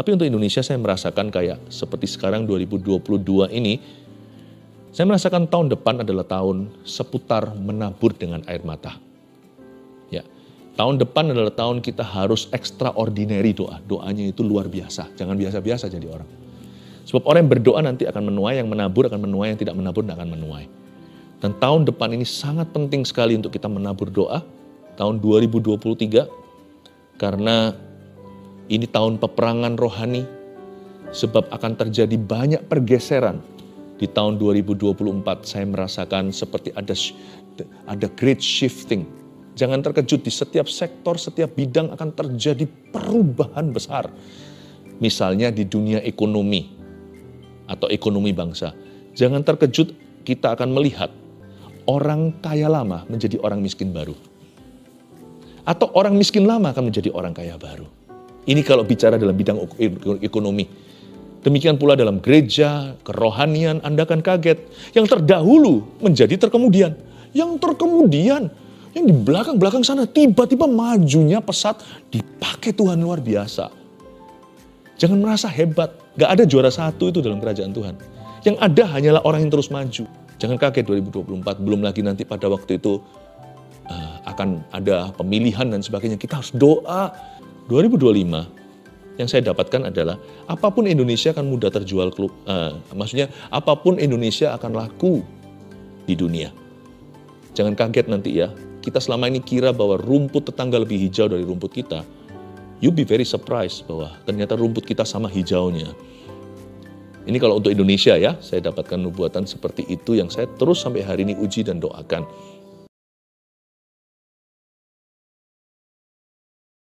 Tapi untuk Indonesia saya merasakan kayak seperti sekarang 2022 ini, saya merasakan tahun depan adalah tahun seputar menabur dengan air mata. Ya, tahun depan adalah tahun kita harus extraordinary doa. Doanya itu luar biasa. Jangan biasa-biasa jadi orang. Sebab orang yang berdoa nanti akan menuai, yang menabur akan menuai, yang tidak menabur tidak akan menuai. Dan tahun depan ini sangat penting sekali untuk kita menabur doa. Tahun 2023, karena ini tahun peperangan rohani, sebab akan terjadi banyak pergeseran di tahun 2024 saya merasakan seperti ada ada great shifting. Jangan terkejut di setiap sektor, setiap bidang akan terjadi perubahan besar. Misalnya di dunia ekonomi atau ekonomi bangsa. Jangan terkejut kita akan melihat orang kaya lama menjadi orang miskin baru. Atau orang miskin lama akan menjadi orang kaya baru. Ini kalau bicara dalam bidang ekonomi. Demikian pula dalam gereja, kerohanian, Anda akan kaget. Yang terdahulu menjadi terkemudian. Yang terkemudian, yang di belakang-belakang sana tiba-tiba majunya pesat dipakai Tuhan luar biasa. Jangan merasa hebat. Gak ada juara satu itu dalam kerajaan Tuhan. Yang ada hanyalah orang yang terus maju. Jangan kaget 2024, belum lagi nanti pada waktu itu uh, akan ada pemilihan dan sebagainya. Kita harus doa. 2025 yang saya dapatkan adalah apa pun Indonesia akan mudah terjual klub, uh, maksudnya apa pun Indonesia akan laku di dunia. Jangan kaget nanti ya, kita selama ini kira bahwa rumput tetangga lebih hijau dari rumput kita. You be very surprised bahwa ternyata rumput kita sama hijaunya. Ini kalau untuk Indonesia ya, saya dapatkan nubuatan seperti itu yang saya terus sampai hari ini uji dan doakan.